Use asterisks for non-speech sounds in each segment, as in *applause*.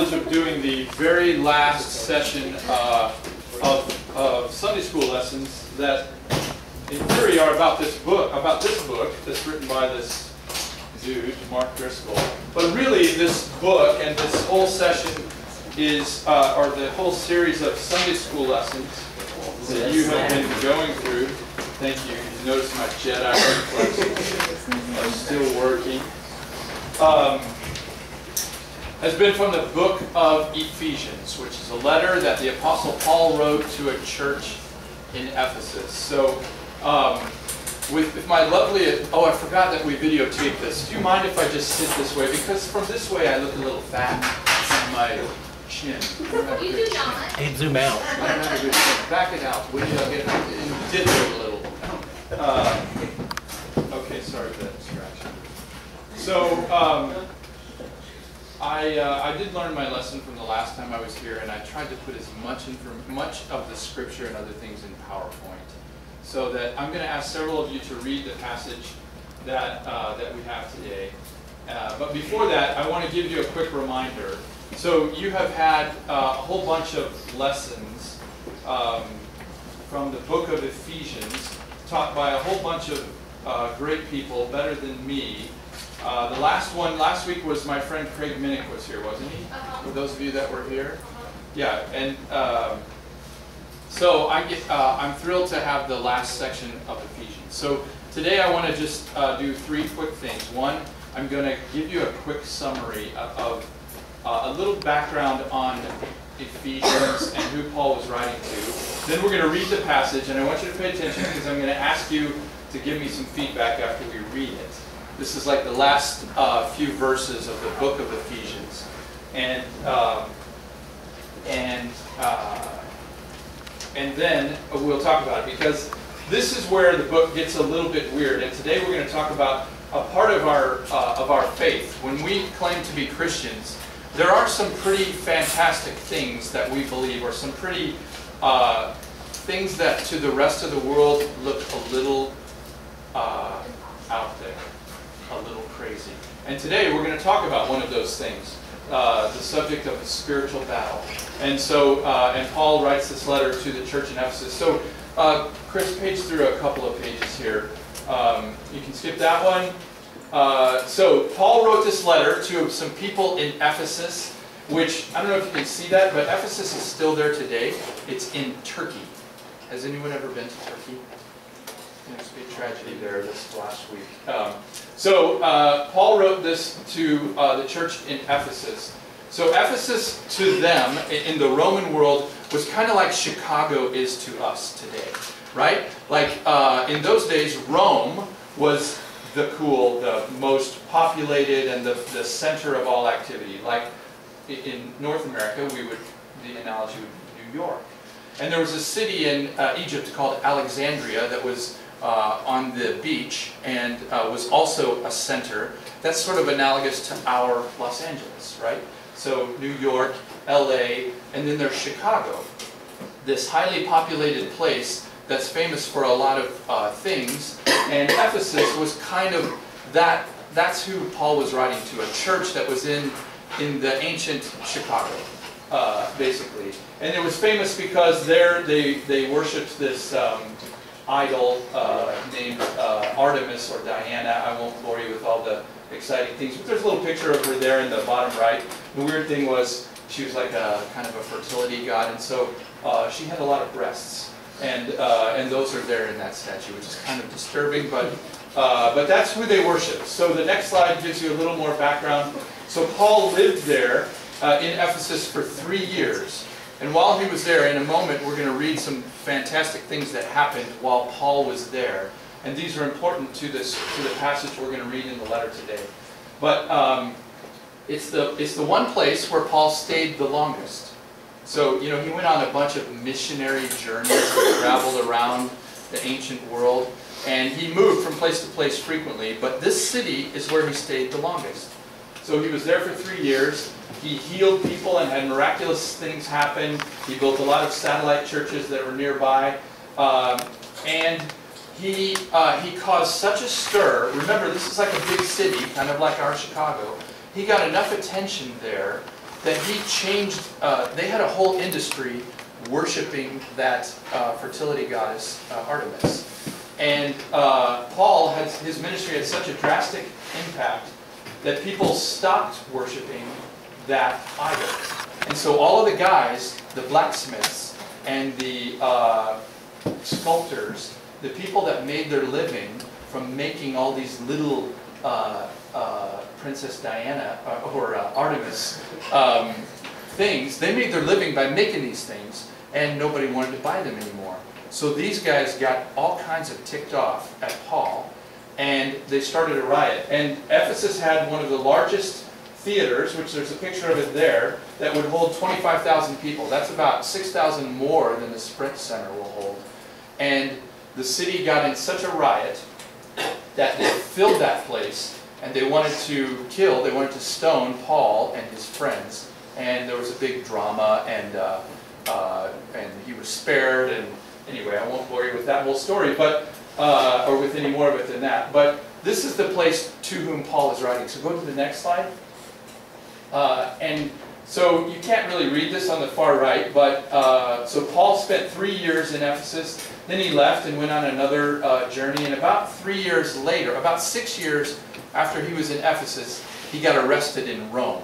privilege of doing the very last session uh, of, of Sunday school lessons that in theory are about this book, about this book that's written by this dude, Mark Driscoll. But really this book and this whole session is, uh, or the whole series of Sunday school lessons that you have been going through. Thank you. You notice my Jedi *laughs* reflexes are still working. Um, has been from the book of Ephesians, which is a letter that the Apostle Paul wrote to a church in Ephesus. So, um, with, with, my lovely, oh, I forgot that we videotaped this. Do you mind if I just sit this way? Because from this way I look a little fat on my chin. You do not. Hey, zoom out. Back it out. We uh, get did it a little. Uh, okay, sorry for that distraction. So, um, I, uh, I did learn my lesson from the last time I was here, and I tried to put as much much of the scripture and other things in PowerPoint, so that I'm going to ask several of you to read the passage that uh, that we have today. Uh, but before that, I want to give you a quick reminder. So you have had uh, a whole bunch of lessons um, from the book of Ephesians, taught by a whole bunch of uh, great people, better than me. Uh, the last one, last week was my friend Craig Minnick was here, wasn't he? Uh-huh. For those of you that were here? Yeah, and um, so I get, uh, I'm thrilled to have the last section of Ephesians. So today I want to just uh, do three quick things. One, I'm going to give you a quick summary of, of uh, a little background on Ephesians and who Paul was writing to. Then we're going to read the passage, and I want you to pay attention because I'm going to ask you to give me some feedback after we read it. This is like the last uh, few verses of the book of Ephesians. And, um, and, uh, and then we'll talk about it because this is where the book gets a little bit weird. And today we're going to talk about a part of our, uh, of our faith. When we claim to be Christians, there are some pretty fantastic things that we believe, or some pretty uh, things that to the rest of the world look a little uh, out there a little crazy. And today we're going to talk about one of those things, uh, the subject of a spiritual battle. And so, uh, and Paul writes this letter to the church in Ephesus. So, uh, Chris, page through a couple of pages here. Um, you can skip that one. Uh, so, Paul wrote this letter to some people in Ephesus, which I don't know if you can see that, but Ephesus is still there today. It's in Turkey. Has anyone ever been to Turkey? There's a big tragedy there this last week. Um, so uh, Paul wrote this to uh, the church in Ephesus. So Ephesus to them in the Roman world was kind of like Chicago is to us today, right? Like uh, in those days, Rome was the cool, the most populated, and the, the center of all activity. Like in North America, we would the analogy would be New York. And there was a city in uh, Egypt called Alexandria that was uh, on the beach and uh, was also a center. That's sort of analogous to our Los Angeles, right? So New York, LA, and then there's Chicago. This highly populated place that's famous for a lot of uh, things. And Ephesus was kind of that, that's who Paul was writing to, a church that was in, in the ancient Chicago. Uh, basically. And it was famous because there they, they worshipped this um, idol uh, named uh, Artemis or Diana. I won't bore you with all the exciting things, but there's a little picture of her there in the bottom right. The weird thing was she was like a kind of a fertility god, and so uh, she had a lot of breasts, and uh, and those are there in that statue, which is kind of disturbing, but uh, but that's who they worship. So the next slide gives you a little more background. So Paul lived there uh, in Ephesus for three years. And while he was there, in a moment, we're going to read some fantastic things that happened while Paul was there. And these are important to this to the passage we're going to read in the letter today. But um, it's the it's the one place where Paul stayed the longest. So you know he went on a bunch of missionary journeys, traveled around the ancient world, and he moved from place to place frequently. But this city is where he stayed the longest. So he was there for three years. He healed people and had miraculous things happen. He built a lot of satellite churches that were nearby. Um, and he, uh, he caused such a stir. Remember, this is like a big city, kind of like our Chicago. He got enough attention there that he changed, uh, they had a whole industry worshiping that uh, fertility goddess uh, Artemis. And uh, Paul, had, his ministry had such a drastic impact that people stopped worshiping that idol. And so all of the guys, the blacksmiths and the uh, sculptors, the people that made their living from making all these little uh, uh, Princess Diana uh, or uh, Artemis um, things, they made their living by making these things and nobody wanted to buy them anymore. So these guys got all kinds of ticked off at Paul and they started a riot. And Ephesus had one of the largest theaters, which there's a picture of it there, that would hold 25,000 people. That's about 6,000 more than the Sprint Center will hold. And the city got in such a riot that they filled that place and they wanted to kill, they wanted to stone Paul and his friends. And there was a big drama and, uh, uh, and he was spared and anyway, I won't bore you with that whole story, but uh, or with any more of it than that. But this is the place to whom Paul is writing. So go to the next slide. Uh, and so you can't really read this on the far right, but uh, so Paul spent three years in Ephesus. Then he left and went on another uh, journey. And about three years later, about six years after he was in Ephesus, he got arrested in Rome.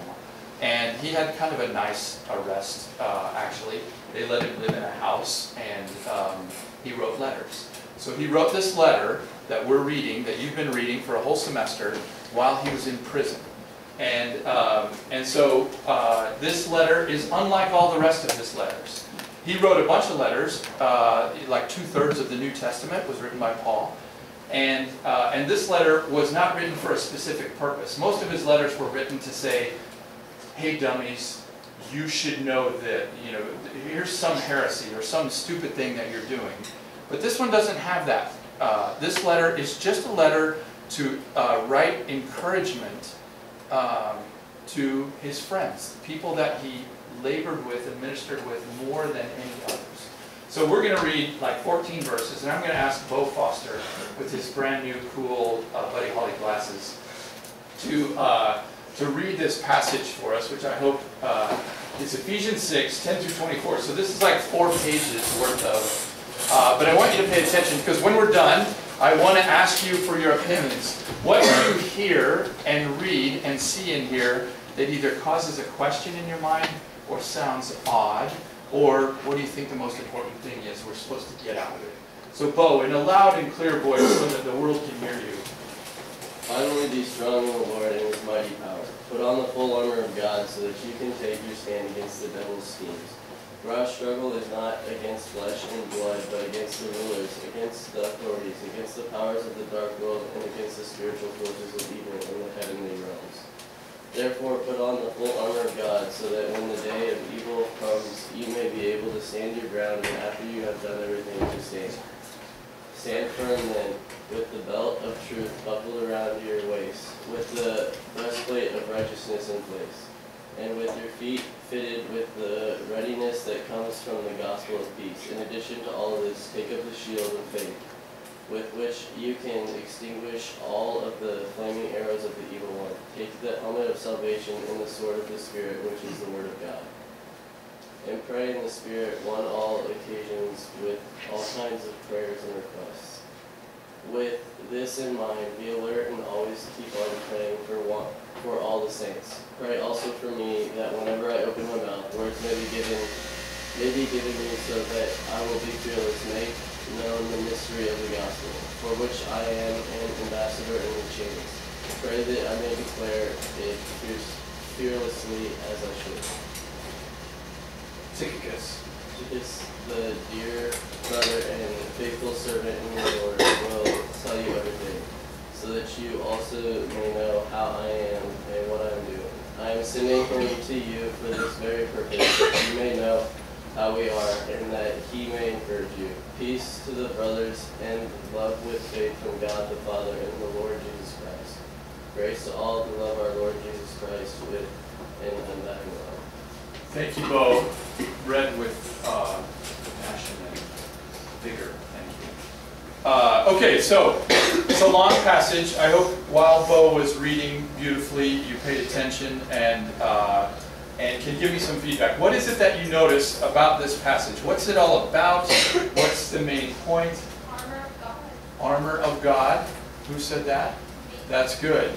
And he had kind of a nice arrest, uh, actually. They let him live in a house, and um, he wrote letters. So he wrote this letter that we're reading, that you've been reading for a whole semester, while he was in prison. And, um, and so uh, this letter is unlike all the rest of his letters. He wrote a bunch of letters, uh, like two-thirds of the New Testament was written by Paul. And, uh, and this letter was not written for a specific purpose. Most of his letters were written to say, hey dummies, you should know that, you know, here's some heresy or some stupid thing that you're doing. But this one doesn't have that. Uh, this letter is just a letter to uh, write encouragement um, to his friends, people that he labored with and ministered with more than any others. So we're going to read like 14 verses, and I'm going to ask Bo Foster, with his brand new cool uh, Buddy Holly glasses, to, uh, to read this passage for us, which I hope uh, is Ephesians 6, 10 through 24. So this is like four pages worth of, uh, but I want you to pay attention, because when we're done, I want to ask you for your opinions. What do you hear and read and see in here that either causes a question in your mind or sounds odd? Or what do you think the most important thing is we're supposed to get out of it? So Bo, in a loud and clear voice so that the world can hear you. Finally be strong in the Lord and his mighty power. Put on the full armor of God so that you can take your stand against the devil's schemes. Our struggle is not against flesh and blood, but against the rulers, against the authorities, against the powers of the dark world, and against the spiritual forces of evil in the heavenly realms. Therefore put on the full armor of God, so that when the day of evil comes, you may be able to stand your ground, and after you have done everything to stand. Stand firm then, with the belt of truth buckled around your waist, with the breastplate of righteousness in place and with your feet fitted with the readiness that comes from the gospel of peace. In addition to all of this, take up the shield of faith, with which you can extinguish all of the flaming arrows of the evil one. Take the helmet of salvation and the sword of the Spirit, which is the word of God. And pray in the Spirit on all occasions with all kinds of prayers and requests. With this in mind, be alert and always keep on praying for one for all the saints. Pray also for me that whenever I open my mouth, words may be given may be given me so that I will be fearless, make known the mystery of the gospel, for which I am an ambassador in the chains. Pray that I may declare it fearlessly as I should. Tychicus. Tychicus, the dear brother and faithful servant in the Lord, will tell you everything so that you also may know how I am and what I am doing. I am sending him to you for this very purpose, that you may know how we are, and that he may encourage you. Peace to the brothers, and love with faith from God the Father and the Lord Jesus Christ. Grace to all who love our Lord Jesus Christ with an undying love. Thank you, Bo. Read with uh, passion and vigor. Thank you. Uh, okay, so it's a long passage. I hope while Bo was reading beautifully, you paid attention and uh, and can give me some feedback. What is it that you notice about this passage? What's it all about? What's the main point? Armor of God. Armor of God. Who said that? That's good.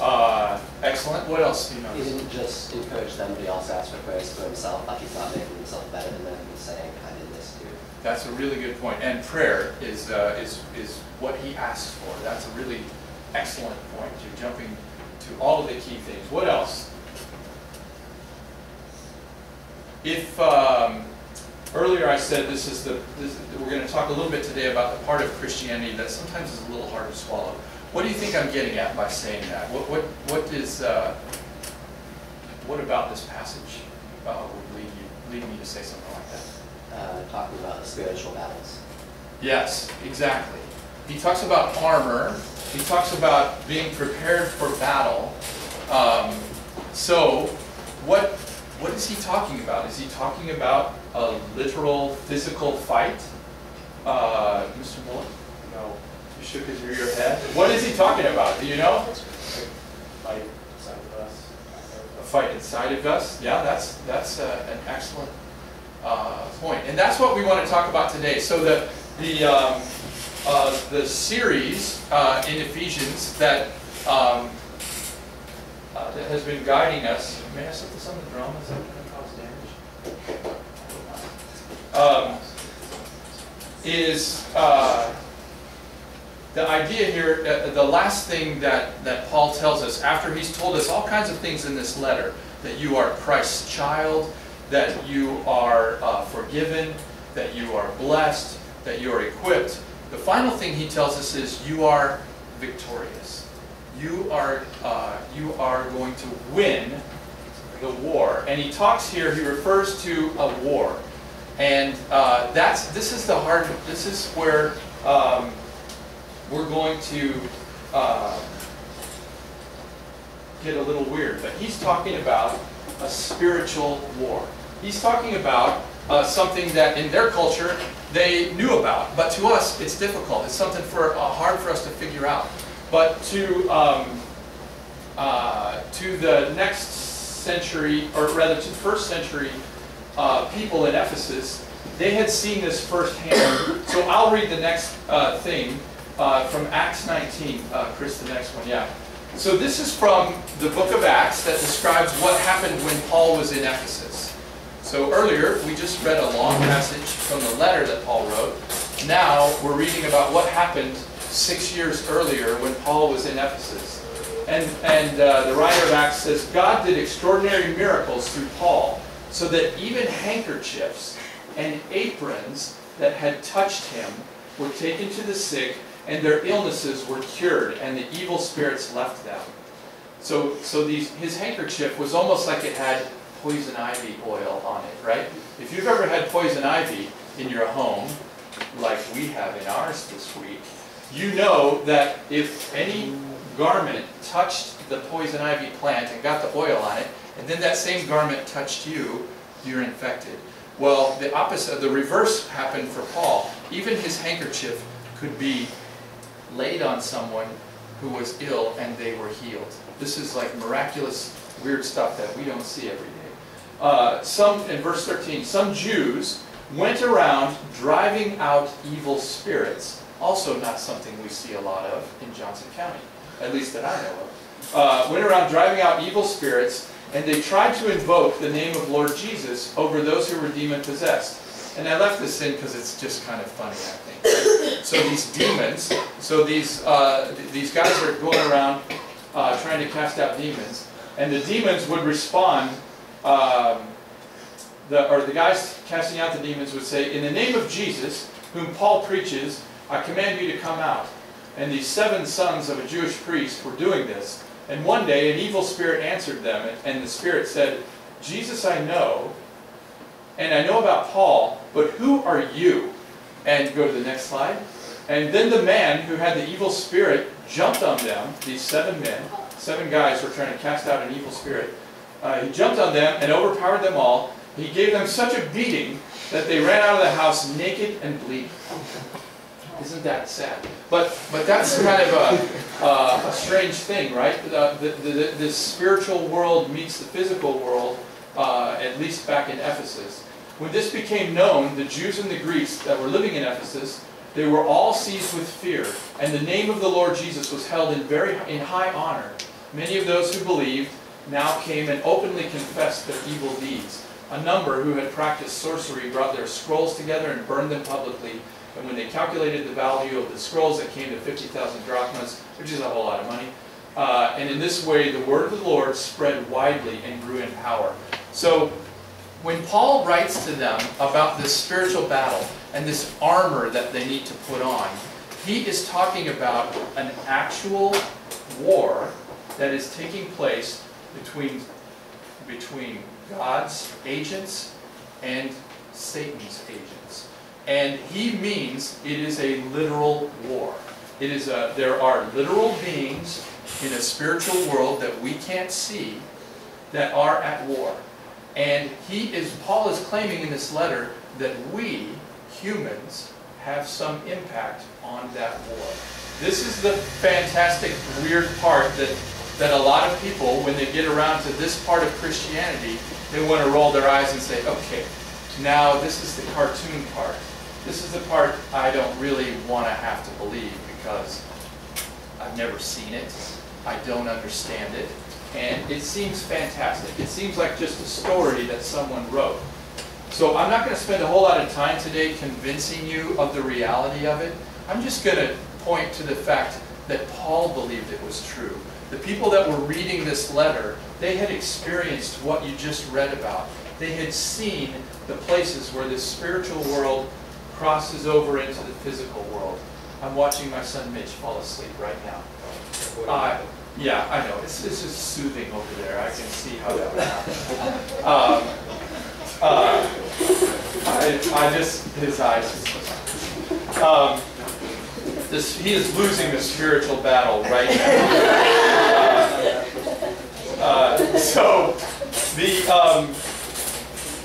Uh, excellent. What else do you notice? He didn't just encourage them, but he also asked for praise for himself, like he's not making himself better than them, he's saying, I did this too. That's a really good point. And prayer is, uh, is, is what he asks for. That's a really excellent point. You're jumping to all of the key things. What else? If, um, earlier I said this is the, this, we're going to talk a little bit today about the part of Christianity that sometimes is a little hard to swallow. What do you think I'm getting at by saying that? What, what, what is, uh, what about this passage uh, would lead you, lead me to say something like that? Uh, talking about the spiritual battles. Yes, exactly. He talks about armor. He talks about being prepared for battle. Um, so, what what is he talking about? Is he talking about a literal physical fight? Uh, Mr. Muller? No. You shook his your head. What is he talking about? Do you know? fight inside of us. A fight inside of us. Yeah, that's that's uh, an excellent uh, point, and that's what we want to talk about today. So the the um, uh, the series uh, in Ephesians that um, uh, that has been guiding us. May I set this on the drum? Is that going to cause damage? Um, is uh, the idea here, uh, the last thing that, that Paul tells us, after he's told us all kinds of things in this letter, that you are Christ's child, that you are uh, forgiven, that you are blessed, that you are equipped, the final thing he tells us is you are victorious. You are, uh, you are going to win the war. And he talks here, he refers to a war. And uh, that's, this is the hard, this is where um, we're going to uh, get a little weird. But he's talking about a spiritual war. He's talking about uh, something that in their culture they knew about, but to us it's difficult. It's something for uh, hard for us to figure out. But to um, uh, to the next century, or rather to the first century uh, people in Ephesus, they had seen this firsthand. *coughs* So I'll read the next uh, thing uh, from Acts 19. Uh, Chris, the next one, yeah. So this is from the book of Acts that describes what happened when Paul was in Ephesus. So earlier, we just read a long passage from the letter that Paul wrote. Now, we're reading about what happened six years earlier when Paul was in Ephesus. And, and uh, the writer of Acts says, God did extraordinary miracles through Paul, so that even handkerchiefs and aprons that had touched him were taken to the sick, and their illnesses were cured, and the evil spirits left them. So, so these, his handkerchief was almost like it had poison ivy oil on it, right? If you've ever had poison ivy in your home, like we have in ours this week, you know that if any garment touched the poison ivy plant and got the oil on it, and then that same garment touched you, you're infected. Well, the opposite, the reverse happened for Paul. Even his handkerchief could be laid on someone who was ill and they were healed. This is like miraculous, weird stuff that we don't see every day. Uh, some, in verse 13, some Jews went around driving out evil spirits. Also not something we see a lot of in Johnson County, at least that I know of. Uh, went around driving out evil spirits, and they tried to invoke the name of Lord Jesus over those who were demon possessed. And I left this in because it's just kind of funny, I think. So these demons, so these uh, th- these guys are going around uh, trying to cast out demons, and the demons would respond. Um, the, or the guys casting out the demons would say, "In the name of Jesus, whom Paul preaches, I command you to come out." And these seven sons of a Jewish priest were doing this. And one day an evil spirit answered them, and the spirit said, Jesus I know, and I know about Paul, but who are you? And go to the next slide. And then the man who had the evil spirit jumped on them, these seven men, seven guys were trying to cast out an evil spirit. Uh, he jumped on them and overpowered them all. He gave them such a beating that they ran out of the house naked and bleeding. Isn't that sad? But but that's kind of a, uh, a strange thing, right? Uh, the, the, the, this spiritual world meets the physical world uh, at least back in Ephesus. When this became known, the Jews and the Greeks that were living in Ephesus, they were all seized with fear, and the name of the Lord Jesus was held in very in high honor. Many of those who believed now came and openly confessed their evil deeds. A number who had practiced sorcery brought their scrolls together and burned them publicly. And when they calculated the value of the scrolls, it came to 50,000 drachmas, which is a whole lot of money. Uh, and in this way, the word of the Lord spread widely and grew in power. So, when Paul writes to them about this spiritual battle and this armor that they need to put on, he is talking about an actual war that is taking place between, between God's agents and Satan's agents. And he means it is a literal war. It is a, there are literal beings in a spiritual world that we can't see that are at war. And he is, Paul is claiming in this letter that we, humans, have some impact on that war. This is the fantastic, weird part that, that a lot of people, when they get around to this part of Christianity, they want to roll their eyes and say, okay, now this is the cartoon part. This is the part I don't really want to have to believe because I've never seen it. I don't understand it. And it seems fantastic. It seems like just a story that someone wrote. So I'm not going to spend a whole lot of time today convincing you of the reality of it. I'm just going to point to the fact that Paul believed it was true. The people that were reading this letter, they had experienced what you just read about. They had seen the places where this spiritual world crosses over into the physical world. I'm watching my son Mitch fall asleep right now. Uh, yeah, I know. It's, it's just soothing over there. I can see how that would happen. Um, uh, I, I just, his eyes. Um, this, he is losing the spiritual battle right now. Uh, *laughs* uh, so, the, um,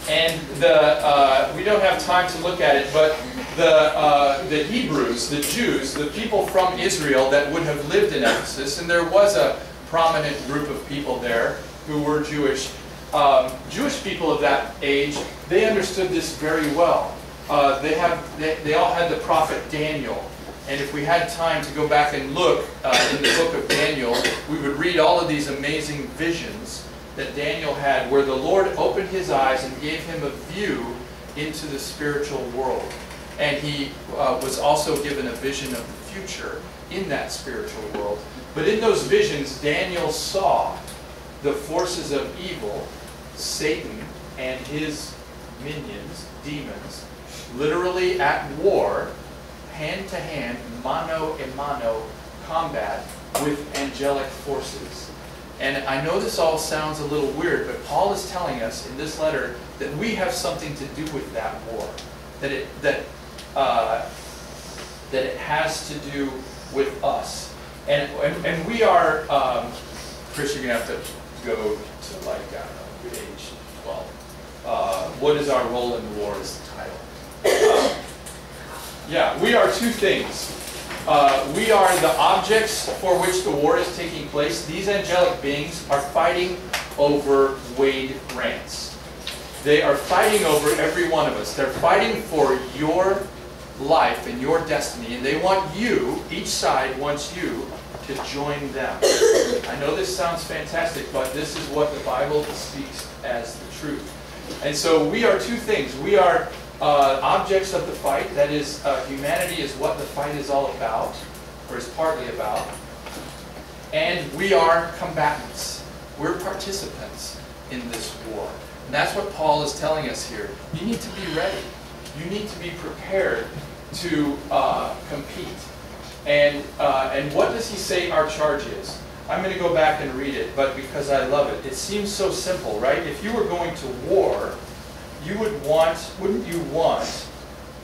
and the, uh, we don't have time to look at it, but the, uh, the Hebrews, the Jews, the people from Israel that would have lived in Ephesus, and there was a prominent group of people there who were Jewish. Um, Jewish people of that age, they understood this very well. Uh, they, have, they, they all had the prophet Daniel. And if we had time to go back and look uh, in the book of Daniel, we would read all of these amazing visions that Daniel had where the Lord opened his eyes and gave him a view into the spiritual world. And he uh, was also given a vision of the future in that spiritual world. But in those visions, Daniel saw the forces of evil, Satan and his minions, demons, literally at war, hand to hand, mano a mano combat with angelic forces. And I know this all sounds a little weird, but Paul is telling us in this letter that we have something to do with that war. That it, that uh, that it has to do with us. And, and, and we are, um, Chris, you're going to have to go to like, I don't know, age 12. Uh, what is our role in the war is the title. Yeah, we are two things. Uh, we are the objects for which the war is taking place. These angelic beings are fighting over Wade Grants. They are fighting over every one of us. They're fighting for your life and your destiny, and they want you, each side wants you to join them. I know this sounds fantastic, but this is what the Bible speaks as the truth. And so we are two things. We are uh, objects of the fight, that is, uh, humanity is what the fight is all about, or is partly about. And we are combatants. We're participants in this war. And that's what Paul is telling us here. You need to be ready you need to be prepared to uh, compete. And, uh, and what does he say our charge is? I'm going to go back and read it, but because I love it. It seems so simple, right? If you were going to war, you would want, wouldn't you want,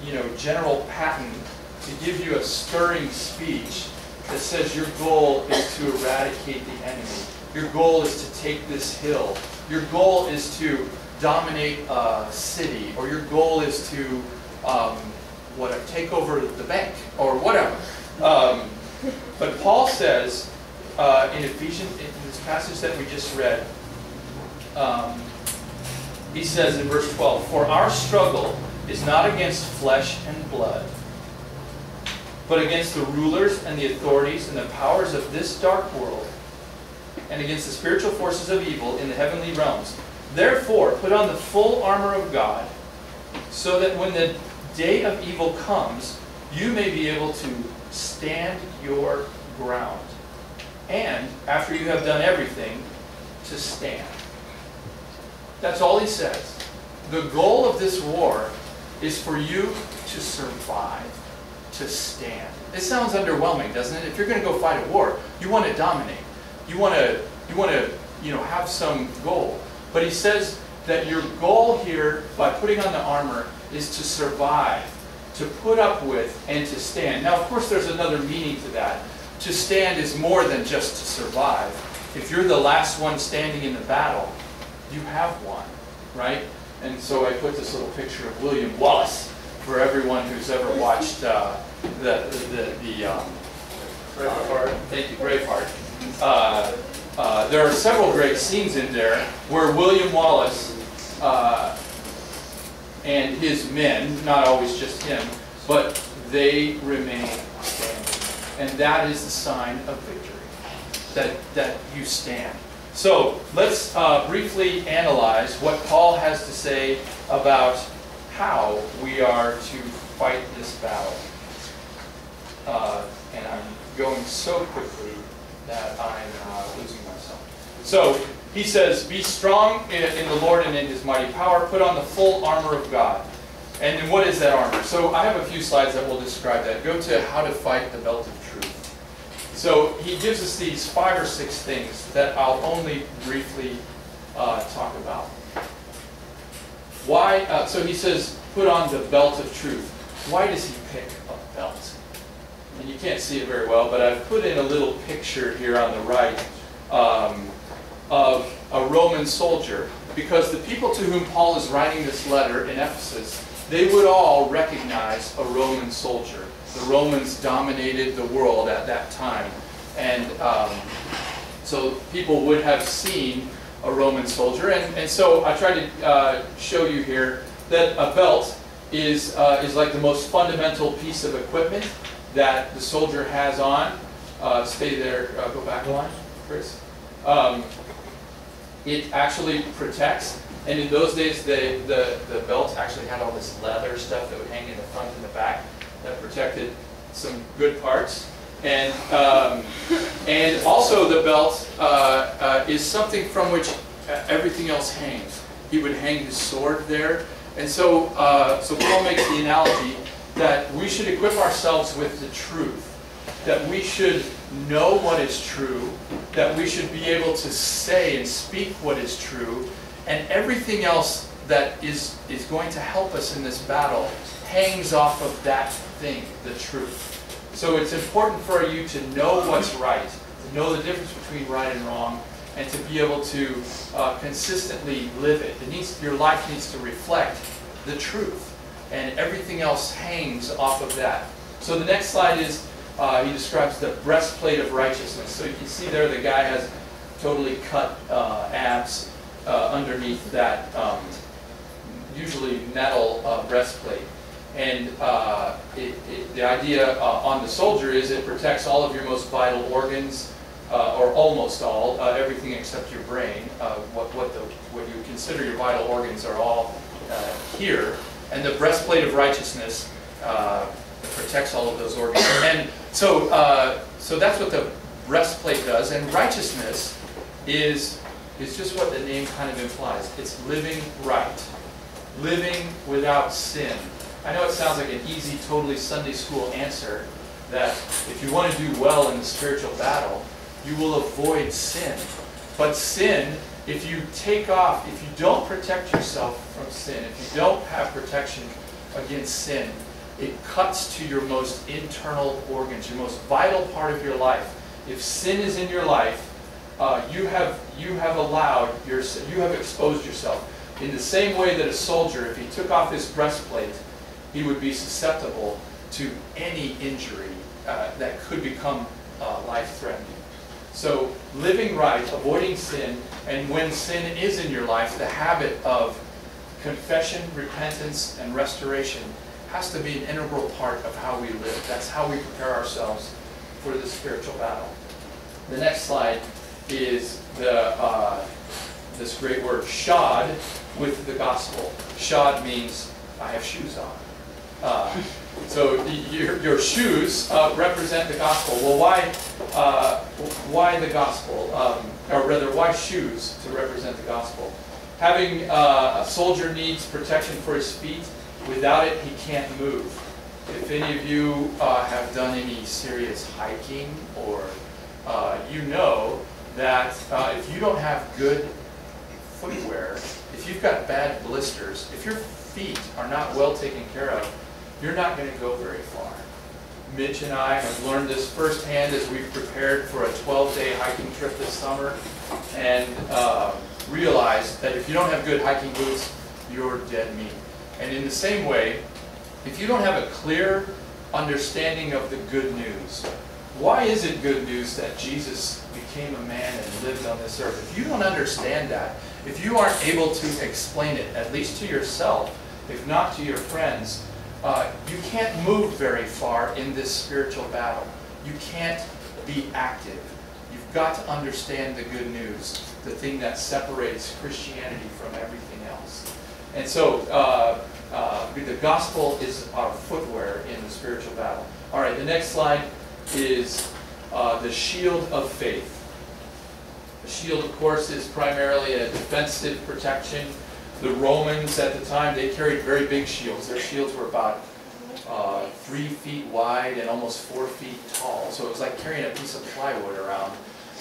you know, General Patton to give you a stirring speech that says your goal is to eradicate the enemy. Your goal is to take this hill. Your goal is to dominate a city, or your goal is to um, what take over the bank, or whatever. Um, but Paul says uh, in Ephesians, in this passage that we just read, um, he says in verse 12, For our struggle is not against flesh and blood, but against the rulers and the authorities and the powers of this dark world, and against the spiritual forces of evil in the heavenly realms. Therefore, put on the full armor of God, so that when the day of evil comes, you may be able to stand your ground. And after you have done everything, to stand. That's all he says. The goal of this war is for you to survive, to stand. It sounds underwhelming, doesn't it? If you're going to go fight a war, you want to dominate. You want to, you want to, you know, have some goal. But he says that your goal here, by putting on the armor, is to survive, to put up with, and to stand. Now, of course, there's another meaning to that. To stand is more than just to survive. If you're the last one standing in the battle, you have won, right? And so I put this little picture of William Wallace for everyone who's ever watched uh, the the the. Um, Braveheart. Thank you, Braveheart. Uh, uh, there are several great scenes in there where William Wallace uh, and his men, not always just him, but they remain standing. And that is the sign of victory, that, that you stand. So let's uh, briefly analyze what Paul has to say about how we are to fight this battle. Uh, and I'm going so quickly that I'm uh, losing myself. So he says, Be strong in, the Lord and in his mighty power. Put on the full armor of God. And then what is that armor? So I have a few slides that will describe that. Go to how to fight the belt of truth. So he gives us these five or six things that I'll only briefly uh, talk about. Why? Uh, so he says, put on the belt of truth. Why does he pick a belt? And you can't see it very well, but I've put in a little picture here on the right um, of a Roman soldier, because the people to whom Paul is writing this letter in Ephesus, they would all recognize a Roman soldier. The Romans dominated the world at that time, and um, so people would have seen a Roman soldier. And, and so I tried to uh, show you here that a belt is, uh, is like the most fundamental piece of equipment that the soldier has on. Uh, stay there, uh, go back a line, Chris. Um, it actually protects, and in those days the, the, the belt actually had all this leather stuff that would hang in the front and the back that protected some good parts. And, um, and also the belt uh, uh, is something from which everything else hangs. He would hang his sword there. And so, uh, so Paul makes the analogy that we should equip ourselves with the truth, that we should know what is true, that we should be able to say and speak what is true, and everything else that is, is going to help us in this battle hangs off of that thing, the truth. So it's important for you to know what's right, to know the difference between right and wrong, and to be able to uh, consistently live it. it needs, your life needs to reflect the truth, and everything else hangs off of that. So the next slide is, uh, he describes the breastplate of righteousness. So you can see there the guy has totally cut uh, abs uh, underneath that um, usually metal uh, breastplate. And uh, it, it, the idea uh, on the soldier is it protects all of your most vital organs, uh, or almost all, uh, everything except your brain. Uh, what, what, the, what you consider your vital organs are all uh, here. And the breastplate of righteousness protects all of those organs. And so, so that's what the breastplate does. And righteousness is, is just what the name kind of implies. It's living right, living without sin. I know it sounds like an easy, totally Sunday school answer that if you want to do well in the spiritual battle, you will avoid sin. But sin, if you take off, if you don't protect yourself from sin, if you don't have protection against sin, it cuts to your most internal organs, your most vital part of your life. If sin is in your life, uh, you have you have allowed your you have exposed yourself in the same way that a soldier, if he took off his breastplate, he would be susceptible to any injury uh, that could become uh, life-threatening. So living right, avoiding sin, and when sin is in your life, the habit of confession, repentance, and restoration has to be an integral part of how we live. That's how we prepare ourselves for the spiritual battle. The next slide is the, uh, this great word, shod, with the gospel. Shod means I have shoes on. Uh, so your, your shoes uh, represent the gospel. Well, why, uh, why the gospel? Um, or rather, why shoes to represent the gospel? Having uh, a soldier needs protection for his feet. Without it, he can't move. If any of you uh, have done any serious hiking, or uh, you know that if you don't have good footwear, if you've got bad blisters, if your feet are not well taken care of, you're not going to go very far. Mitch and I have learned this firsthand as we've prepared for a 12-day hiking trip this summer, and uh, realized that if you don't have good hiking boots, you're dead meat. And in the same way, if you don't have a clear understanding of the good news, why is it good news that Jesus became a man and lived on this earth? If you don't understand that, if you aren't able to explain it, at least to yourself, if not to your friends, uh, you can't move very far in this spiritual battle. You can't be active. You've got to understand the good news, the thing that separates Christianity from everything else. And so, uh, uh, the gospel is our footwear in the spiritual battle. All right, the next slide is uh, the shield of faith. The shield, of course, is primarily a defensive protection. The Romans at the time, they carried very big shields. Their shields were about uh, three feet wide and almost four feet tall. So it was like carrying a piece of plywood around.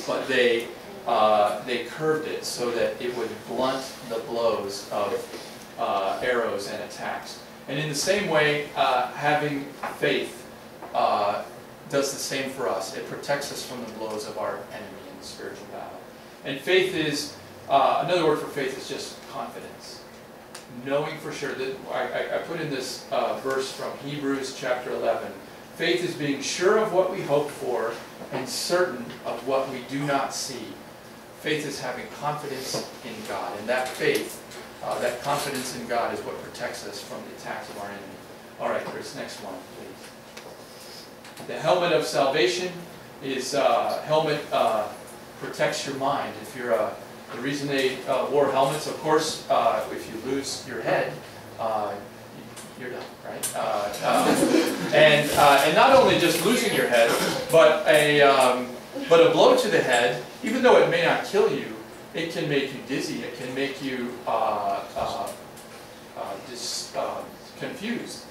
But they, uh, they curved it so that it would blunt the blows of uh, arrows and attacks. And in the same way, uh, having faith uh, does the same for us. It protects us from the blows of our enemy in the spiritual battle. And faith is, uh, another word for faith is just confidence. Knowing for sure that, I, I- put in this uh, verse from Hebrews chapter 11. Faith is being sure of what we hope for and certain of what we do not see. Faith is having confidence in God. And that faith, uh, that confidence in God is what protects us from the attacks of our enemy. All right, Chris, next one, please. The helmet of salvation is, uh, helmet uh, protects your mind. If you're a, the reason they uh, wore helmets, of course, uh, if you lose your head, uh, you're done, right? Uh, uh, *laughs* and uh, and not only just losing your head, but a um, but a blow to the head, even though it may not kill you, it can make you dizzy. It can make you dis, uh, confused,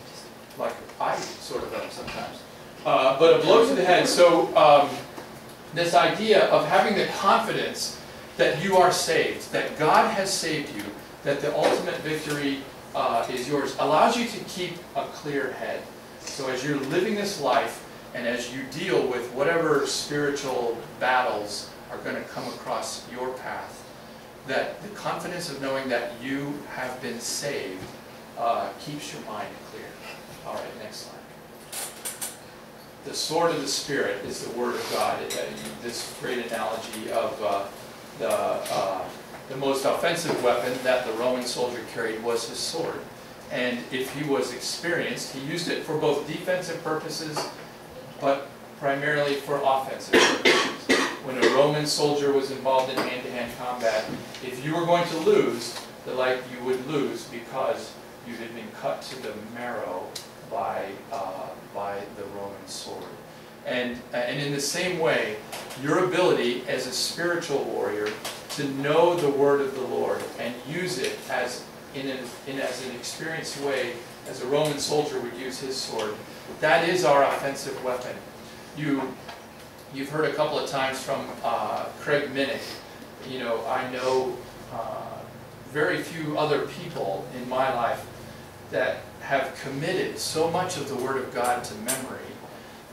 like I sort of am sometimes. But a blow to the head. So um, this idea of having the confidence that you are saved, that God has saved you, that the ultimate victory uh, is yours, allows you to keep a clear head. So as you're living this life and as you deal with whatever spiritual battles are going to come across your path, that the confidence of knowing that you have been saved uh, keeps your mind clear. All right, next slide. The sword of the Spirit is the Word of God. This great analogy of uh, the, uh, the most offensive weapon that the Roman soldier carried was his sword. And if he was experienced, he used it for both defensive purposes, but primarily for offensive purposes. When a Roman soldier was involved in hand-to-hand combat, if you were going to lose, the like you would lose because you had been cut to the marrow by, uh, by the Roman sword. And, and in the same way, your ability as a spiritual warrior to know the word of the Lord and use it as in an, in as an experienced way as a Roman soldier would use his sword, that is our offensive weapon. You, you've heard a couple of times from uh, Craig Minnick. You know, I know uh, very few other people in my life that have committed so much of the Word of God to memory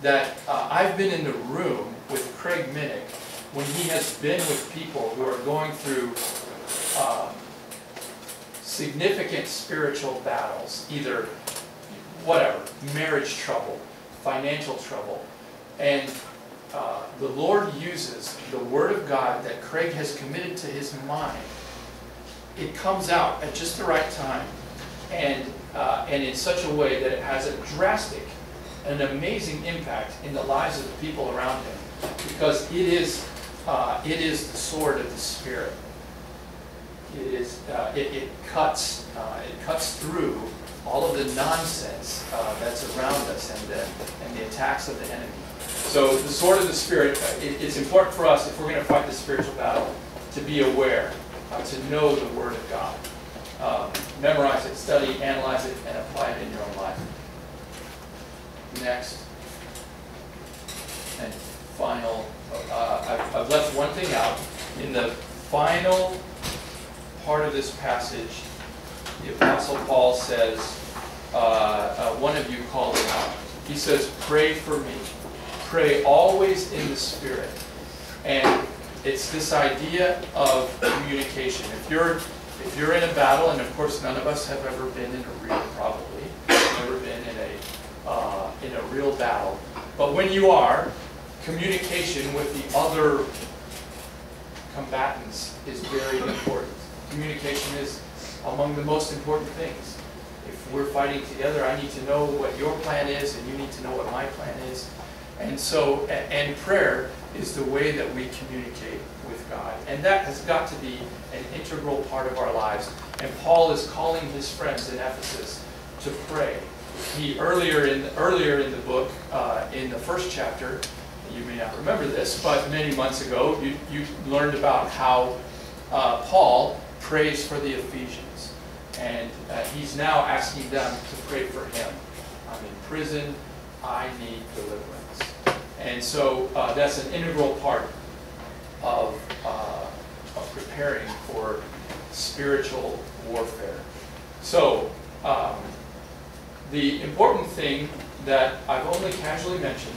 that uh, I've been in the room with Craig Minnick when he has been with people who are going through um, significant spiritual battles, either whatever, marriage trouble, financial trouble, and uh, the Lord uses the Word of God that Craig has committed to his mind. It comes out at just the right time and, uh, and in such a way that it has a drastic and amazing impact in the lives of the people around him because it is, uh, it is the sword of the Spirit. It is, uh, it, it cuts, uh, it cuts through all of the nonsense uh, that's around us and the, and the attacks of the enemy. So the sword of the Spirit, uh, it, it's important for us if we're going to fight the spiritual battle to be aware, uh, to know the Word of God. Um, memorize it, study, analyze it, and apply it in your own life. Next. And final, uh, I've, I've left one thing out. In the final part of this passage, the Apostle Paul says, uh, uh, one of you called him out. He says, pray for me. Pray always in the Spirit. And it's this idea of communication. If you're, if you're in a battle, and of course none of us have ever been in a real, probably, never been in a, uh, in a real battle. But when you are, communication with the other combatants is very important. Communication is among the most important things. If we're fighting together, I need to know what your plan is, and you need to know what my plan is. And so, and prayer is the way that we communicate with God. And that has got to be an integral part of our lives. And Paul is calling his friends in Ephesus to pray. He earlier in earlier in the book, uh, in the first chapter, you may not remember this, but many months ago, you, you learned about how uh, Paul prays for the Ephesians. And uh, he's now asking them to pray for him. I'm in prison. I need deliverance. And so uh, that's an integral part of, uh, of preparing for spiritual warfare. So, um, the important thing that I've only casually mentioned,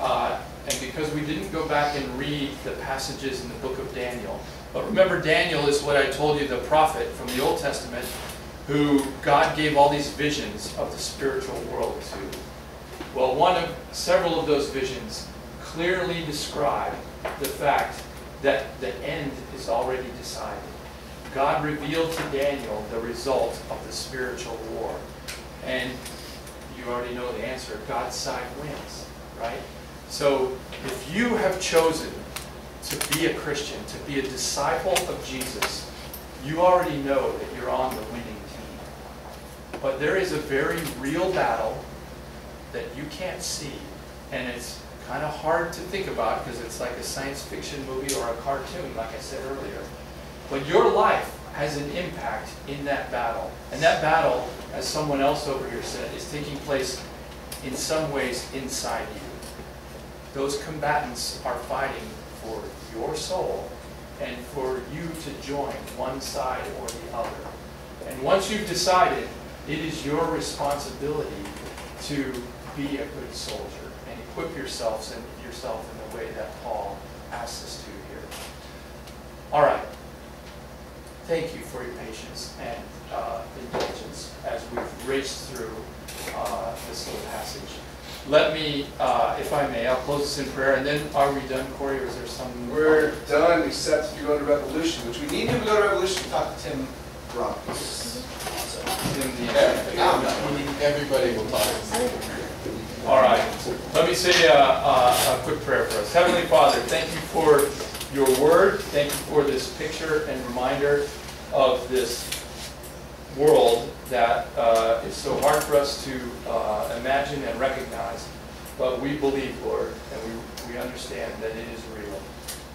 uh, and because we didn't go back and read the passages in the book of Daniel, but remember Daniel is what I told you, the prophet from the Old Testament, who God gave all these visions of the spiritual world to. Well, one of several of those visions clearly describe the fact that the end is already decided. God revealed to Daniel the result of the spiritual war. And you already know the answer. God's side wins, right? So if you have chosen to be a Christian, to be a disciple of Jesus, you already know that you're on the winning team. But there is a very real battle that you can't see, and it's kind of hard to think about because it's like a science fiction movie or a cartoon, like I said earlier. But your life has an impact in that battle. And that battle, as someone else over here said, is taking place in some ways inside you. Those combatants are fighting for your soul and for you to join one side or the other. And once you've decided, it is your responsibility to be a good soldier and equip yourselves and yourself in the way that Paul asks us to here. All right. Thank you for your patience and uh, indulgence as we've raced through uh, this little passage. Let me, uh, if I may, I'll close this in prayer, and then are we done, Corey, or is there some? We're done, except if you go to Revolution, which we need to go to Revolution to talk to Tim Robbins. in the- Everybody will talk. All right, let me say a, a, a quick prayer for us. Heavenly Father, thank you for your word. Thank you for this picture and reminder of this world that uh, is so hard for us to uh, imagine and recognize. But we believe, Lord, and we, we understand that it is real.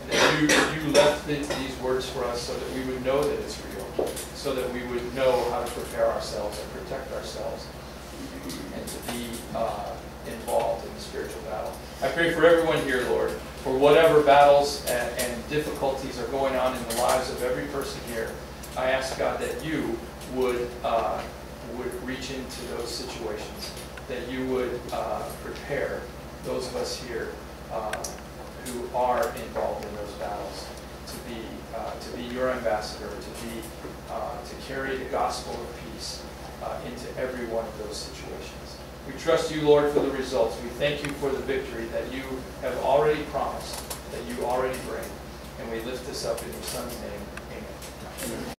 And that you, you left the- these words for us so that we would know that it's real, so that we would know how to prepare ourselves and protect ourselves and to be uh, involved in the spiritual battle. I pray for everyone here, Lord, for whatever battles and, and difficulties are going on in the lives of every person here. I ask God that you would uh, would reach into those situations, that you would uh, prepare those of us here uh, who are involved in those battles to be uh, to be your ambassador, to be uh, to carry the gospel of peace uh, into every one of those situations. We trust you, Lord, for the results. We thank you for the victory that you have already promised, that you already bring. And we lift this up in your Son's name. Amen.